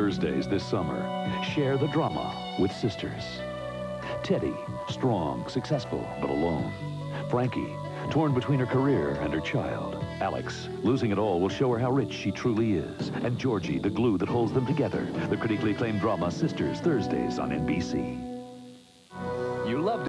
Thursdays this summer. Share the drama with sisters. Teddy, strong, successful, but alone. Frankie, torn between her career and her child. Alex, losing it all, will show her how rich she truly is. And Georgie, the glue that holds them together. The critically acclaimed drama Sisters, Thursdays on NBC. You loved